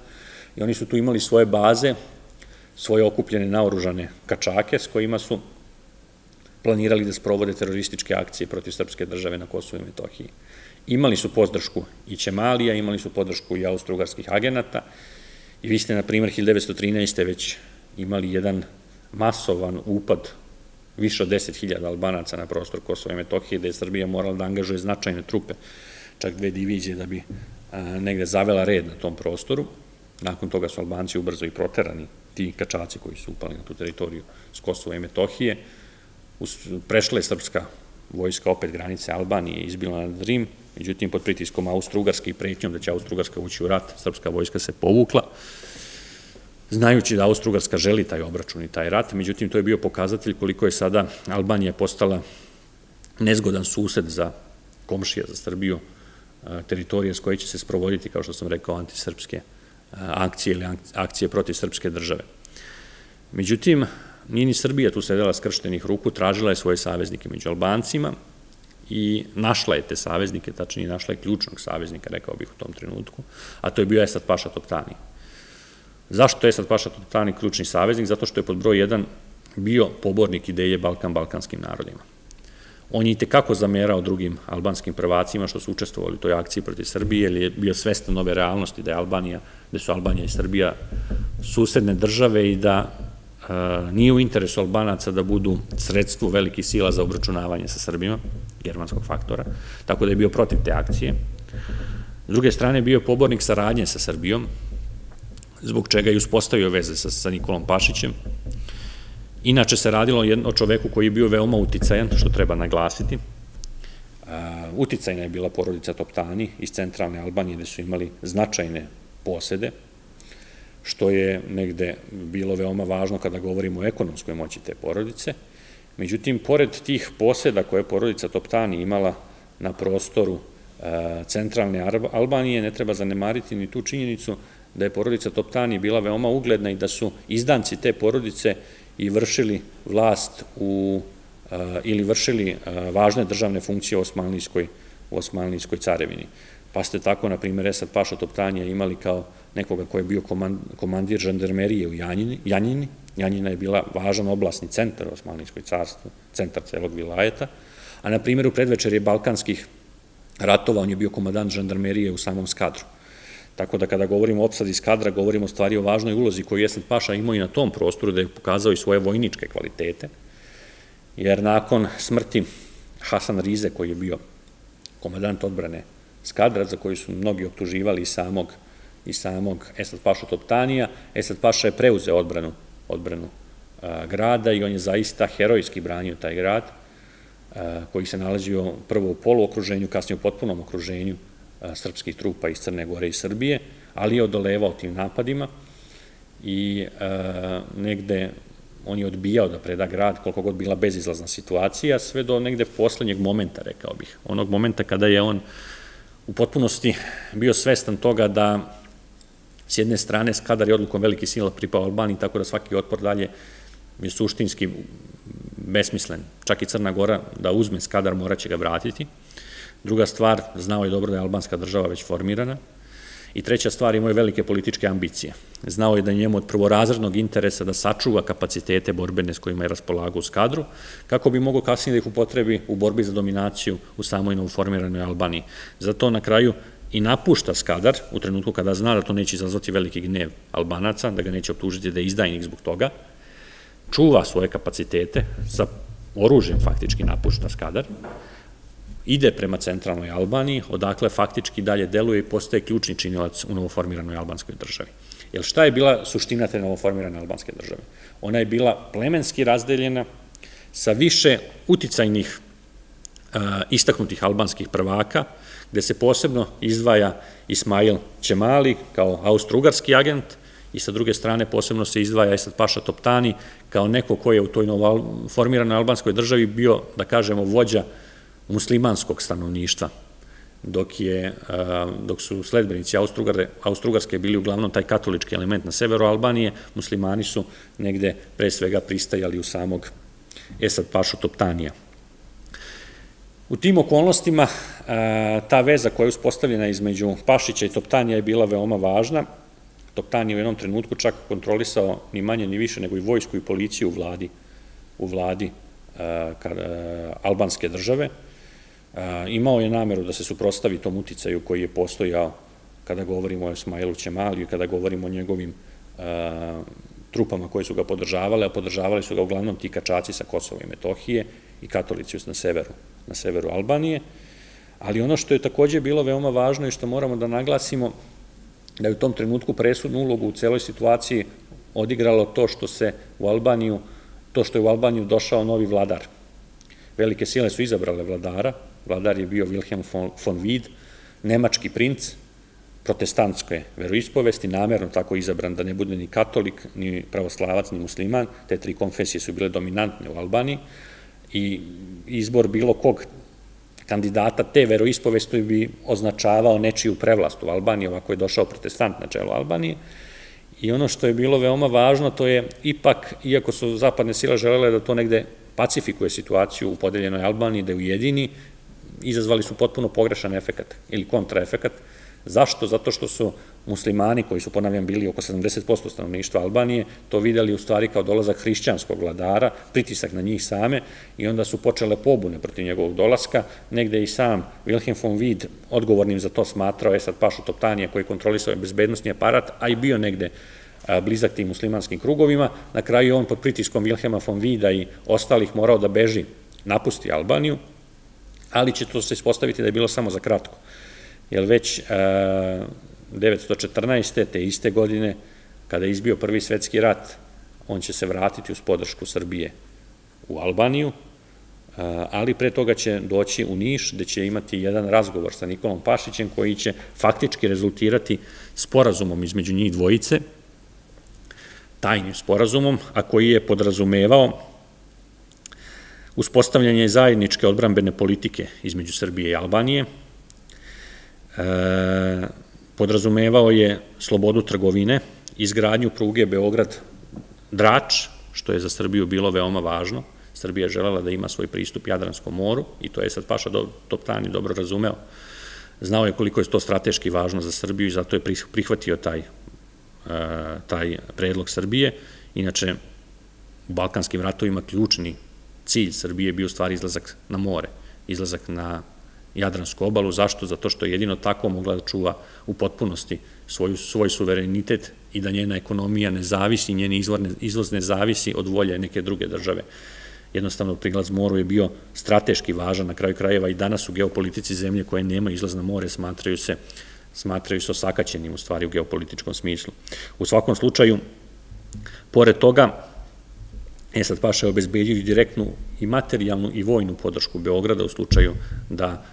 i oni su tu imali svoje baze, svoje okupljene naoružane kačake s kojima su planirali da sprovode terorističke akcije protiv srpske države na Kosovo i Metohiji. Imali su podršku i Ćemalija, imali su podršku i austrougarskih agenata i vi ste, na primjer, 1913. već imali jedan masovan upad više od 10.000 albanaca na prostor Kosova i Metohije, da je Srbija morala da angažuje značajne trupe, čak dve divizije da bi negde zavela red na tom prostoru. Nakon toga su Albanci ubrzo i proterani, ti kačaci koji su upali na tu teritoriju s Kosova i Metohije. Prešla je srpska vojska opet granice Albanije izbila na Rim, međutim pod pritiskom Austro-Ugarske i pretnjom da će Austro-Ugarska ući u rat, srpska vojska se povukla, znajući da Austro-Ugarska želi taj obračun i taj rat, međutim to je bio pokazatelj koliko je sada Albanija postala nezgodan sused za komšija za Srbiju, teritorije s koje će se sprovoditi, kao što sam rekao, antisrpske akcije ili akcije protiv srpske države. Međutim, nije ni Srbija tu sedela skrštenih ruku, tražila je svoje saveznike među Albancima i našla je te saveznike, tačnije našla je ključnog saveznika, rekao bih u tom trenutku, a to je bio Esad Paša Toptani. Zašto je Esad Paša Toptani ključni saveznik? Zato što je pod broj 1 bio pobornik ideje Balkan balkanskim narodima. On je i tekako zamerao drugim albanskim prvacima što su učestvovali u toj akciji protiv Srbije, jer je bio svestan nove realnosti da je Albanija, da su Albanija i Srbija susedne države i da nije u interesu Albanaca da budu sredstvo velikih sila za obračunavanje sa Srbima, germanskog faktora, tako da je bio protiv te akcije. S druge strane, bio je pobornik saradnje sa Srbijom, zbog čega je uspostavio veze sa, sa Nikolom Pašićem. Inače se radilo o čoveku koji je bio veoma uticajan, što treba naglasiti. Uticajna je bila porodica Toptani iz centralne Albanije, gde su imali značajne posede, što je negde bilo veoma važno kada govorimo o ekonomskoj moći te porodice. Međutim, pored tih poseda koje je porodica Toptani imala na prostoru centralne Albanije, ne treba zanemariti ni tu činjenicu da je porodica Toptani bila veoma ugledna i da su izdanci te porodice i vršili vlast u, ili vršili važne državne funkcije u Osmanlijskoj, u Osmanlijskoj carevini. Pa ste tako, na primjer, Esad Paša Toptanija imali kao nekoga koji je bio komandir žandarmerije u Janjini. Janjina je bila važan oblasni centar u Osmanlijskoj carstvu, centar celog vilajeta, a na primjeru predvečerje balkanskih ratova on je bio komandant žandarmerije u samom skadru. Tako da kada govorimo o opsadi skadra, govorimo stvari o važnoj ulozi koju Jesent Paša imao i na tom prostoru, da je pokazao i svoje vojničke kvalitete, jer nakon smrti Hasan Rize, koji je bio komandant odbrane skadra, za koji su mnogi optuživali i samog i samog Esad Paša Toptanija. Esad Paša je preuzeo odbranu, odbranu grada i on je zaista herojski branio taj grad, koji se nalazio prvo u poluokruženju, kasnije u potpunom okruženju srpskih trupa iz Crne Gore i Srbije, ali je odolevao tim napadima i negde on je odbijao da preda grad koliko god bila bezizlazna situacija, sve do negde poslednjeg momenta, rekao bih. Onog momenta kada je on u potpunosti bio svestan toga da S jedne strane, Skadar je odlukom veliki sila pripao Albaniji, tako da svaki otpor dalje je suštinski besmislen. Čak i Crna Gora da uzme Skadar moraće ga vratiti. Druga stvar, znao je dobro da je albanska država već formirana. I treća stvar, imao je velike političke ambicije. Znao je da je njemu od prvorazrednog interesa da sačuva kapacitete borbene s kojima je raspolagao u skadru, kako bi mogo kasnije da ih upotrebi u borbi za dominaciju u samoj novoformiranoj Albaniji. Zato na kraju i napušta Skadar u trenutku kada zna da to neće izazvati veliki gnev Albanaca, da ga neće optužiti da je izdajnik zbog toga, čuva svoje kapacitete, sa oružjem faktički napušta Skadar, ide prema centralnoj Albaniji, odakle faktički dalje deluje i postaje ključni činilac u novoformiranoj albanskoj državi. Jer šta je bila suština te novoformirane albanske države? Ona je bila plemenski razdeljena sa više uticajnih istaknutih albanskih prvaka, gde se posebno izdvaja Ismail Ćemali kao austro-ugarski agent i sa druge strane posebno se izdvaja Esad Paša Toptani kao neko ko je u toj formiranoj albanskoj državi bio, da kažemo, vođa muslimanskog stanovništva, dok, je, dok su sledbenici Austrugarske bili uglavnom taj katolički element na severu Albanije, muslimani su negde pre svega pristajali u samog Esad Pašu Toptanija. U tim okolnostima ta veza koja je uspostavljena između Pašića i Toptanija je bila veoma važna. Toptan je u jednom trenutku čak kontrolisao ni manje ni više nego i vojsku i policiju u vladi, u vladi albanske države. Imao je nameru da se suprostavi tom uticaju koji je postojao kada govorimo o Esmailu Ćemaliju i kada govorimo o njegovim trupama koje su ga podržavale, a podržavali su ga uglavnom ti kačaci sa Kosova i Metohije i katolici na severu, na severu Albanije. Ali ono što je takođe bilo veoma važno i što moramo da naglasimo, da je u tom trenutku presudnu ulogu u celoj situaciji odigralo to što se u Albaniju, to što je u Albaniju došao novi vladar. Velike sile su izabrale vladara, vladar je bio Wilhelm von Wied, nemački princ, protestantske veroispovesti, namerno tako izabran da ne bude ni katolik, ni pravoslavac, ni musliman, te tri konfesije su bile dominantne u Albaniji. I izbor bilo kog kandidata te veroispovesti bi označavao nečiju prevlast u Albaniji, ovako je došao protestant na čelo Albanije. I ono što je bilo veoma važno, to je ipak, iako su zapadne sile želele da to negde pacifikuje situaciju u podeljenoj Albaniji, da je ujedini, izazvali su potpuno pogrešan efekat ili kontraefekat, Zašto? Zato što su muslimani, koji su, ponavljam, bili oko 70% stanovništva Albanije, to videli u stvari kao dolazak hrišćanskog vladara, pritisak na njih same i onda su počele pobune protiv njegovog dolaska. Negde i sam Wilhelm von Wied odgovornim za to smatrao Esad Pašu Toptanija koji kontrolisao bezbednostni aparat, a i bio negde blizak tim muslimanskim krugovima. Na kraju on pod pritiskom Wilhelma von Wieda i ostalih morao da beži, napusti Albaniju, ali će to se ispostaviti da je bilo samo za kratko jer već 914. te iste godine, kada je izbio prvi svetski rat, on će se vratiti uz podršku Srbije u Albaniju, ali pre toga će doći u Niš, gde će imati jedan razgovor sa Nikolom Pašićem, koji će faktički rezultirati sporazumom između njih dvojice, tajnim sporazumom, a koji je podrazumevao uspostavljanje zajedničke odbrambene politike između Srbije i Albanije, E, podrazumevao je slobodu trgovine, izgradnju pruge Beograd-Drač, što je za Srbiju bilo veoma važno. Srbija je želela da ima svoj pristup Jadranskom moru i to je sad Paša Toptani dobro razumeo. Znao je koliko je to strateški važno za Srbiju i zato je prihvatio taj, e, taj predlog Srbije. Inače, u Balkanskim ratovima ključni cilj Srbije je bio stvari izlazak na more, izlazak na Jadransku obalu. Zašto? Zato što je jedino tako mogla da čuva u potpunosti svoj, suverenitet i da njena ekonomija ne zavisi, njen izvoz ne zavisi od volje neke druge države. Jednostavno, priglaz moru je bio strateški važan na kraju krajeva i danas u geopolitici zemlje koje nema izlaz na more smatraju se smatraju se osakaćenim u stvari u geopolitičkom smislu. U svakom slučaju, pored toga, Esad Paša je obezbedio direktnu i materijalnu i vojnu podršku Beograda u slučaju da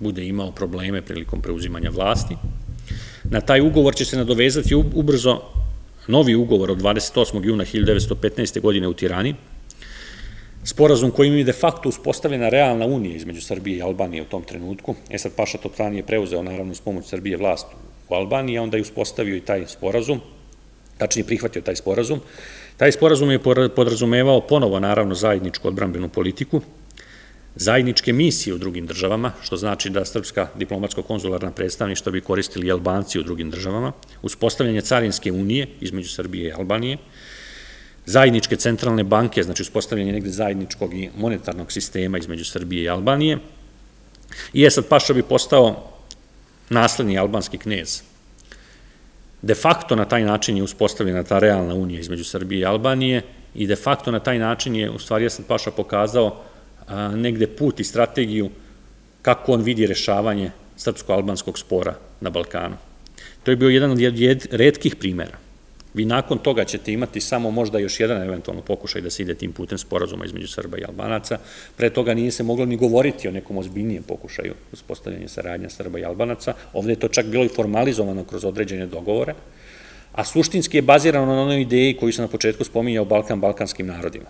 bude imao probleme prilikom preuzimanja vlasti. Na taj ugovor će se nadovezati ubrzo novi ugovor od 28. juna 1915. godine u Tirani, sporazum kojim je de facto uspostavljena realna unija između Srbije i Albanije u tom trenutku. E sad Paša Toptani je preuzeo naravno s pomoć Srbije vlast u Albaniji, a onda je uspostavio i taj sporazum, tačnije prihvatio taj sporazum. Taj sporazum je podrazumevao ponovo naravno zajedničku odbrambenu politiku, zajedničke misije u drugim državama, što znači da srpska diplomatsko-konzularna predstavništva bi koristili Albanci u drugim državama, uspostavljanje carinske unije između Srbije i Albanije, zajedničke centralne banke, znači uspostavljanje negde zajedničkog i monetarnog sistema između Srbije i Albanije, i Esad Paša bi postao nasledni albanski knez. De facto na taj način je uspostavljena ta realna unija između Srbije i Albanije i de facto na taj način je u stvari Esad Paša pokazao negde put i strategiju kako on vidi rešavanje srpsko-albanskog spora na Balkanu. To je bio jedan od redkih primera. Vi nakon toga ćete imati samo možda još jedan eventualno pokušaj da se ide tim putem sporazuma između Srba i Albanaca. Pre toga nije se moglo ni govoriti o nekom ozbiljnijem pokušaju uspostavljanja saradnja Srba i Albanaca. Ovde je to čak bilo i formalizovano kroz određene dogovore, a suštinski je bazirano na onoj ideji koju sam na početku spominjao Balkan balkanskim narodima.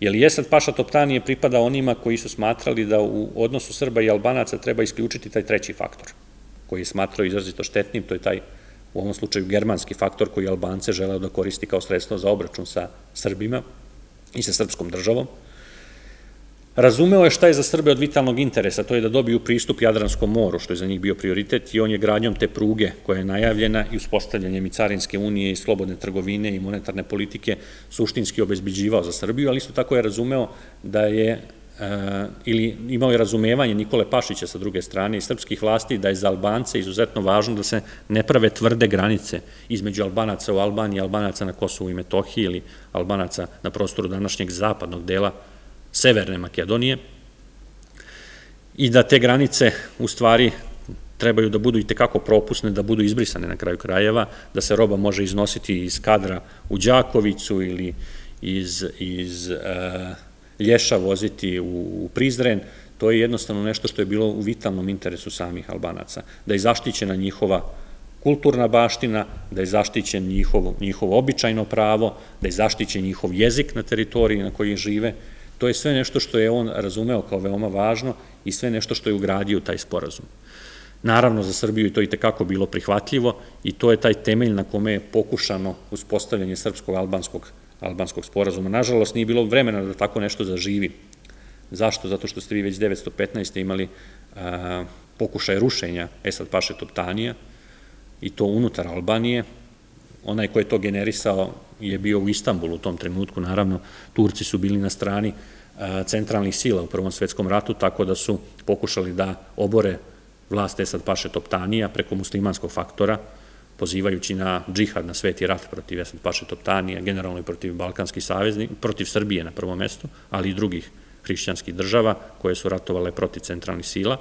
Jer i Esad Paša Toptani je pripada onima koji su smatrali da u odnosu Srba i Albanaca treba isključiti taj treći faktor, koji je smatrao izrazito štetnim, to je taj u ovom slučaju germanski faktor koji Albance želeo da koristi kao sredstvo za obračun sa Srbima i sa srpskom državom. Razumeo je šta je za Srbe od vitalnog interesa, to je da dobiju pristup Jadranskom moru, što je za njih bio prioritet i on je gradnjom te pruge koja je najavljena i uspostavljanjem i carinske unije i slobodne trgovine i monetarne politike suštinski obezbiđivao za Srbiju, ali isto tako je razumeo da je ili imao je razumevanje Nikole Pašića sa druge strane i srpskih vlasti da je za Albance izuzetno važno da se ne prave tvrde granice između Albanaca u Albaniji, Albanaca na Kosovu i Metohiji ili Albanaca na prostoru današnjeg zapadnog dela Severne Makedonije i da te granice u stvari trebaju da budu i tekako propusne, da budu izbrisane na kraju krajeva, da se roba može iznositi iz kadra u Đakovicu ili iz, iz uh, lješa voziti u Prizren, to je jednostavno nešto što je bilo u vitalnom interesu samih Albanaca, da je zaštićena njihova kulturna baština, da je zaštićen njihovo, njihovo običajno pravo, da je zaštićen njihov jezik na teritoriji na kojoj žive, to je sve nešto što je on razumeo kao veoma važno i sve nešto što je ugradio taj sporazum. Naravno, za Srbiju je to i tekako bilo prihvatljivo i to je taj temelj na kome je pokušano uspostavljanje srpskog-albanskog albanskog sporazuma. Nažalost, nije bilo vremena da tako nešto zaživi. Zašto? Zato što ste vi već 915. imali pokušaj rušenja Esad Paše Toptanija i to unutar Albanije. Onaj ko je to generisao je bio u Istanbulu u tom trenutku. Naravno, Turci su bili na strani centralnih sila u Prvom svetskom ratu, tako da su pokušali da obore vlast Esad Paše Toptanija preko muslimanskog faktora, pozivajući na džihad, na sveti rat protiv Esad Paše Toptanija, generalno i protiv Balkanskih savezni, protiv Srbije na prvom mestu, ali i drugih hrišćanskih država koje su ratovale protiv centralnih sila,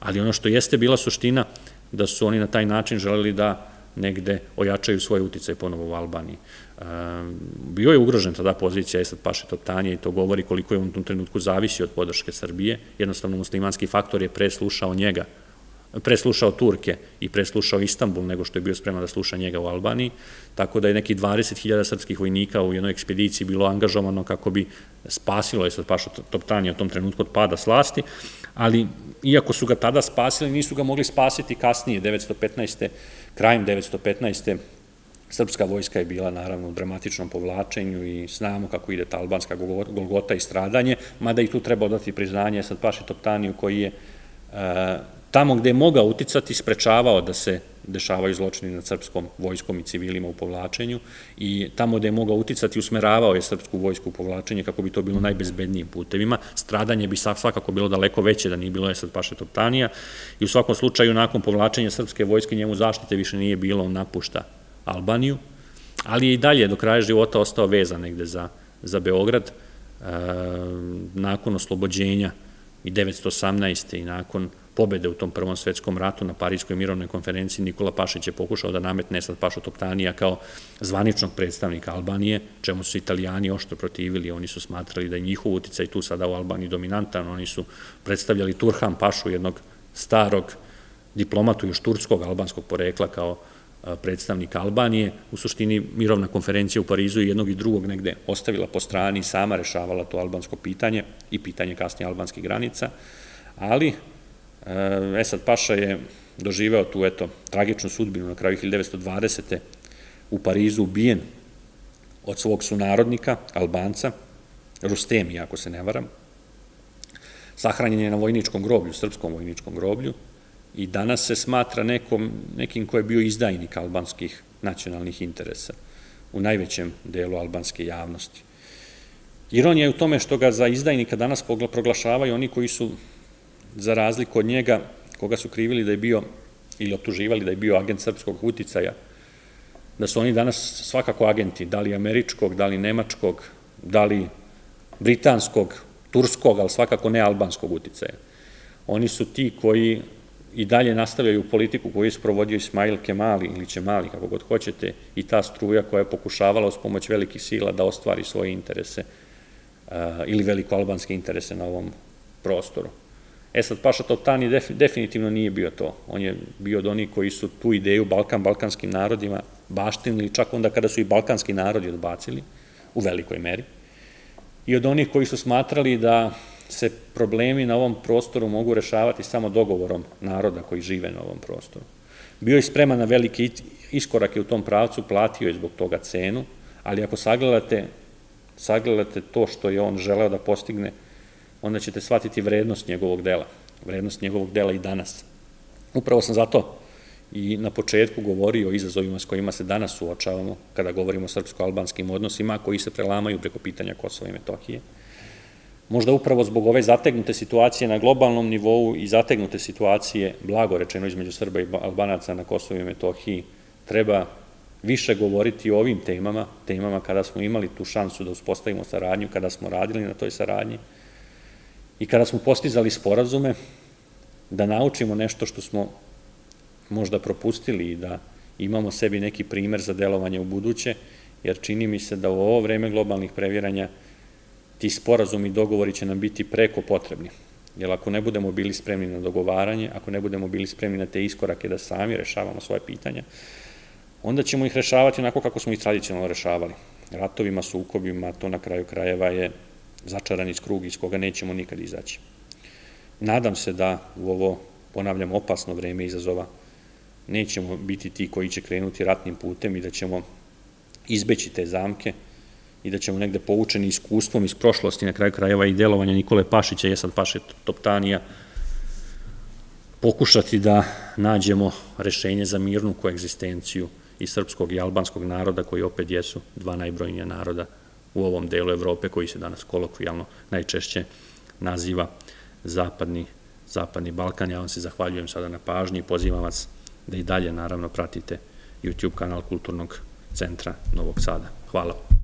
ali ono što jeste bila suština da su oni na taj način želeli da negde ojačaju svoje utice ponovo u Albaniji. Ehm, bio je ugrožen tada pozicija Esad Paše Toptanija i to govori koliko je u tom trenutku zavisi od podrške Srbije. Jednostavno muslimanski faktor je preslušao njega preslušao Turke i preslušao Istanbul nego što je bio spreman da sluša njega u Albaniji, tako da je neki 20.000 srpskih vojnika u jednoj ekspediciji bilo angažovano kako bi spasilo je sad Paša Toptanija u tom trenutku od pada slasti, ali iako su ga tada spasili, nisu ga mogli spasiti kasnije, 915. krajem 915. Srpska vojska je bila naravno u dramatičnom povlačenju i znamo kako ide ta albanska golgota i stradanje, mada i tu treba odati priznanje sad Paši Toptaniju koji je tamo gde je mogao uticati, sprečavao da se dešavaju zločini nad srpskom vojskom i civilima u povlačenju i tamo gde je mogao uticati, usmeravao je srpsku vojsku u povlačenje kako bi to bilo najbezbednijim putevima. Stradanje bi svakako bilo daleko veće da nije bilo Esad Paše Toptanija i u svakom slučaju nakon povlačenja srpske vojske njemu zaštite više nije bilo, on napušta Albaniju, ali je i dalje do kraja života ostao vezan negde za, za Beograd. E, nakon oslobođenja i 918. i nakon pobede u tom prvom svetskom ratu na Parijskoj mirovnoj konferenciji Nikola Pašić je pokušao da nametne sad Pašu Toptanija kao zvaničnog predstavnika Albanije, čemu su italijani ošto protivili, oni su smatrali da je njihov uticaj tu sada u Albaniji dominantan, oni su predstavljali Turhan Pašu, jednog starog diplomatu još turskog albanskog porekla kao predstavnik Albanije. U suštini mirovna konferencija u Parizu je jednog i drugog negde ostavila po strani, sama rešavala to albansko pitanje i pitanje kasnije albanskih granica, ali Esad Paša je doživeo tu, eto, tragičnu sudbinu na kraju 1920. u Parizu ubijen od svog sunarodnika, Albanca, Rustemi, ako se ne varam. Sahranjen je na vojničkom groblju, srpskom vojničkom groblju i danas se smatra nekom, nekim ko je bio izdajnik albanskih nacionalnih interesa u najvećem delu albanske javnosti. Ironija je u tome što ga za izdajnika danas proglašavaju oni koji su za razliku od njega, koga su krivili da je bio, ili optuživali da je bio agent srpskog uticaja, da su oni danas svakako agenti, da li američkog, da li nemačkog, da li britanskog, turskog, ali svakako ne albanskog uticaja. Oni su ti koji i dalje nastavljaju politiku koju je sprovodio Ismail Kemali ili Ćemali, kako god hoćete, i ta struja koja je pokušavala s pomoć velikih sila da ostvari svoje interese ili veliko albanske interese na ovom prostoru. E sad, Paša Toptani definitivno nije bio to. On je bio od onih koji su tu ideju Balkan, balkanskim narodima baštinili, čak onda kada su i balkanski narodi odbacili, u velikoj meri. i od onih koji su smatrali da se problemi na ovom prostoru mogu rešavati samo dogovorom naroda koji žive na ovom prostoru. Bio je spreman na velike iskorake u tom pravcu, platio je zbog toga cenu, ali ako sagledate, sagledate to što je on želeo da postigne, onda ćete shvatiti vrednost njegovog dela, vrednost njegovog dela i danas. Upravo sam zato i na početku govorio o izazovima s kojima se danas suočavamo, kada govorimo o srpsko-albanskim odnosima, koji se prelamaju preko pitanja Kosova i Metohije. Možda upravo zbog ove zategnute situacije na globalnom nivou i zategnute situacije, blago rečeno između Srba i Albanaca na Kosovo i Metohiji, treba više govoriti o ovim temama, temama kada smo imali tu šansu da uspostavimo saradnju, kada smo radili na toj saradnji i kada smo postizali sporazume, da naučimo nešto što smo možda propustili i da imamo sebi neki primer za delovanje u buduće, jer čini mi se da u ovo vreme globalnih previranja ti sporazumi i dogovori će nam biti preko potrebni. Jer ako ne budemo bili spremni na dogovaranje, ako ne budemo bili spremni na te iskorake da sami rešavamo svoje pitanja, onda ćemo ih rešavati onako kako smo ih tradicionalno rešavali. Ratovima, sukobima, to na kraju krajeva je začarani krug iz koga nećemo nikad izaći. Nadam se da u ovo, ponavljam, opasno vreme izazova nećemo biti ti koji će krenuti ratnim putem i da ćemo izbeći te zamke i da ćemo negde poučeni iskustvom iz prošlosti, na kraju krajeva i delovanja Nikole Pašića, Jesad Paše Toptanija, pokušati da nađemo rešenje za mirnu koegzistenciju i srpskog i albanskog naroda, koji opet jesu dva najbrojnija naroda u ovom delu Evrope, koji se danas kolokvijalno najčešće naziva Zapadni, Zapadni Balkan. Ja vam se zahvaljujem sada na pažnji i pozivam vas da i dalje naravno pratite YouTube kanal Kulturnog centra Novog Sada. Hvala.